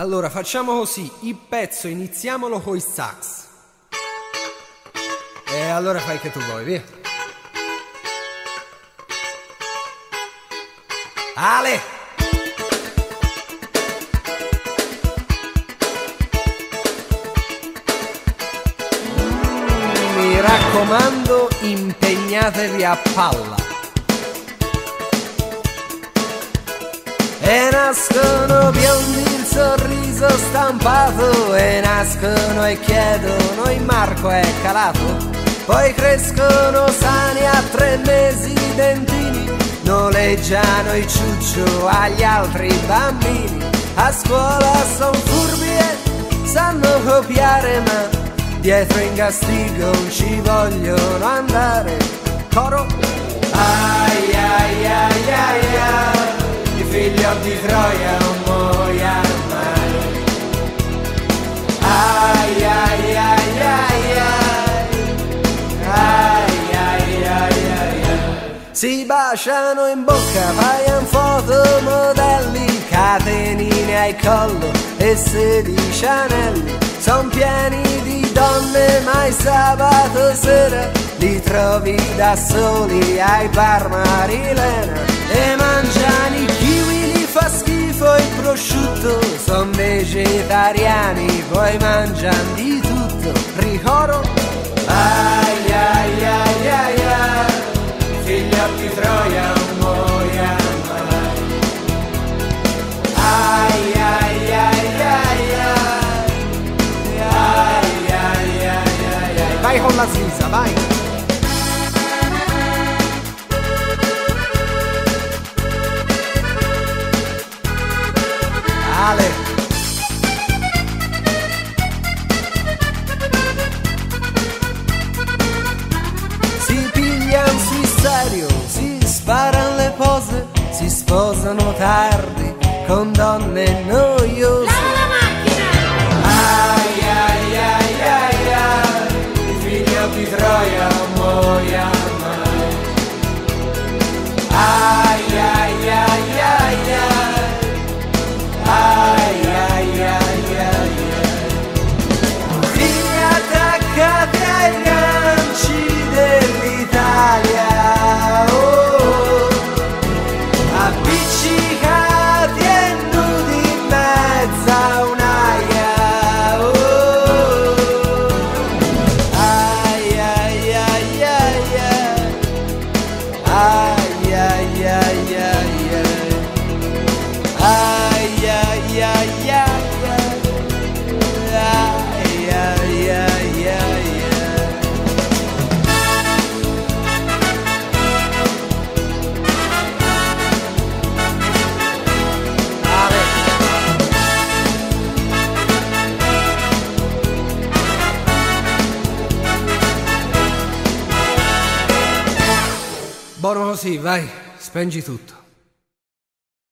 Allora facciamo così, il pezzo iniziamolo con i sax. E allora fai che tu vuoi, via. Ale! Mi raccomando, impegnatevi a palla. E nascono biondi sorriso stampato E nascono e chiedono il Marco è calato? Poi crescono sani a tre mesi i dentini Noleggiano i ciuccio agli altri bambini. A scuola son furbi e sanno copiare ma Dietro in castigo ci vogliono andare. Coro. Ai ai ai ai ai i figlio di Troia muoia baciano in bocca, faian foto modelli, catenine al collo e sedici anelli. Son pieni di donne, ma il sabato sera li trovi da soli ai bar Marilena e mangiano i kiwi, li fa schifo il prosciutto, son vegetariani, poi mangiano di tutto, ricoro, ai ai vai con la sisa, vai! Ale. Si pigliano sul serio, si sparano le pose, si sposano tardi con donne noiose. Buono così, vai, spengi tutto.